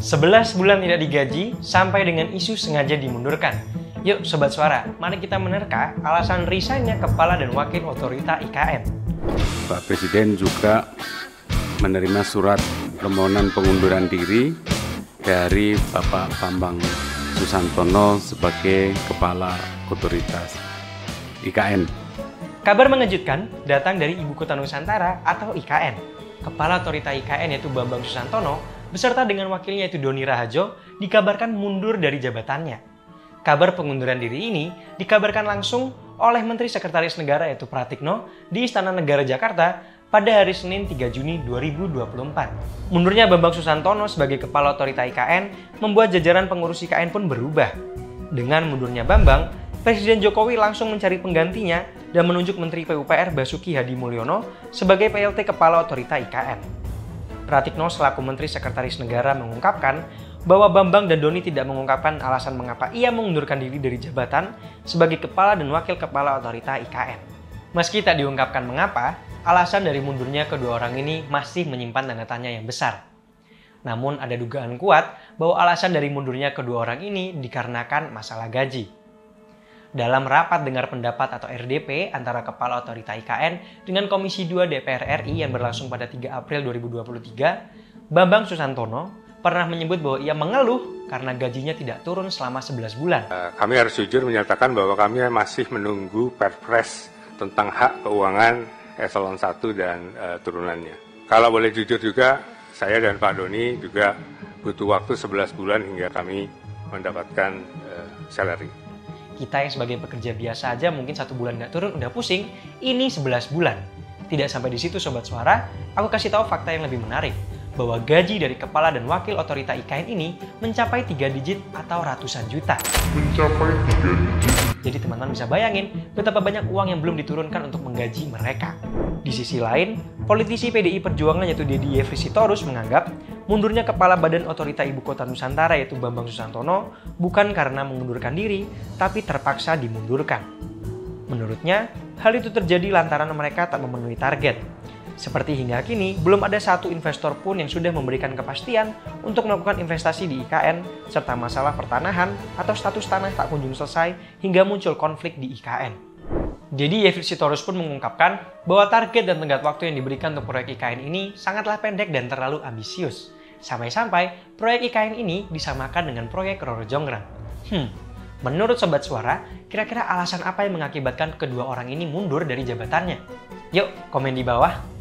11 bulan tidak digaji sampai dengan isu sengaja dimundurkan. Yuk Sobat Suara, mari kita menerka alasan resignnya Kepala dan Wakil Otorita IKN. Pak Presiden juga menerima surat permohonan pengunduran diri dari Bapak Bambang Susantono sebagai Kepala Otoritas IKN. Kabar mengejutkan datang dari Ibu Kota Nusantara atau IKN. Kepala Otorita IKN yaitu Bambang Susantono beserta dengan wakilnya yaitu Doni Rahajo dikabarkan mundur dari jabatannya. Kabar pengunduran diri ini dikabarkan langsung oleh Menteri Sekretaris Negara yaitu Pratikno di Istana Negara Jakarta pada hari Senin 3 Juni 2024. Mundurnya Bambang Susantono sebagai Kepala Otorita IKN membuat jajaran pengurus IKN pun berubah. Dengan mundurnya Bambang, Presiden Jokowi langsung mencari penggantinya dan menunjuk Menteri PUPR Basuki Hadi Mulyono sebagai PLT Kepala Otorita IKN. Pratikno selaku Menteri Sekretaris Negara mengungkapkan bahwa Bambang dan Doni tidak mengungkapkan alasan mengapa ia mengundurkan diri dari jabatan sebagai Kepala dan Wakil Kepala Otorita IKN. Meski tak diungkapkan mengapa, alasan dari mundurnya kedua orang ini masih menyimpan tanda tanya yang besar. Namun ada dugaan kuat bahwa alasan dari mundurnya kedua orang ini dikarenakan masalah gaji dalam rapat dengar pendapat atau RDP antara Kepala Otorita IKN dengan Komisi 2 DPR RI yang berlangsung pada 3 April 2023, Bambang Susantono pernah menyebut bahwa ia mengeluh karena gajinya tidak turun selama 11 bulan. Eh, kami harus jujur menyatakan bahwa kami masih menunggu perpres tentang hak keuangan eselon 1 dan uh, turunannya. Kalau boleh jujur juga, saya dan Pak Doni juga butuh waktu 11 bulan hingga kami mendapatkan uh, salary kita yang sebagai pekerja biasa aja mungkin satu bulan nggak turun udah pusing, ini 11 bulan. Tidak sampai di situ Sobat Suara, aku kasih tahu fakta yang lebih menarik bahwa gaji dari kepala dan wakil otorita IKN ini mencapai 3 digit atau ratusan juta. Mencapai 3 digit. Jadi teman-teman bisa bayangin betapa banyak uang yang belum diturunkan untuk menggaji mereka. Di sisi lain, politisi PDI Perjuangan yaitu Deddy Yefri Sitorus menganggap mundurnya Kepala Badan Otorita Ibu Kota Nusantara yaitu Bambang Susantono bukan karena mengundurkan diri, tapi terpaksa dimundurkan. Menurutnya, hal itu terjadi lantaran mereka tak memenuhi target. Seperti hingga kini, belum ada satu investor pun yang sudah memberikan kepastian untuk melakukan investasi di IKN, serta masalah pertanahan atau status tanah tak kunjung selesai hingga muncul konflik di IKN. Jadi Yevri Sitorus pun mengungkapkan bahwa target dan tenggat waktu yang diberikan untuk proyek IKN ini sangatlah pendek dan terlalu ambisius. Sampai-sampai proyek IKN ini disamakan dengan proyek Roro Jonggrang. Hmm, menurut Sobat Suara, kira-kira alasan apa yang mengakibatkan kedua orang ini mundur dari jabatannya? Yuk, komen di bawah.